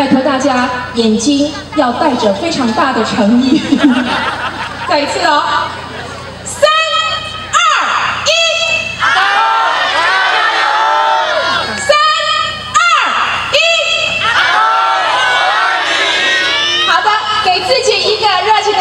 拜托大家眼睛要带着非常大的诚意。再一次哦。三二一。好加油三二一好的给自己一个热情